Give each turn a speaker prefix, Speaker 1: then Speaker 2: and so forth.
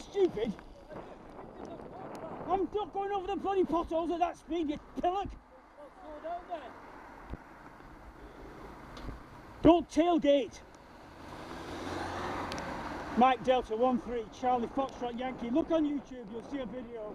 Speaker 1: stupid? I'm not going over the bloody potholes at that speed, you pillock. Don't tailgate. Mike Delta 1-3, Charlie Foxtrot Yankee. Look on YouTube, you'll see a video.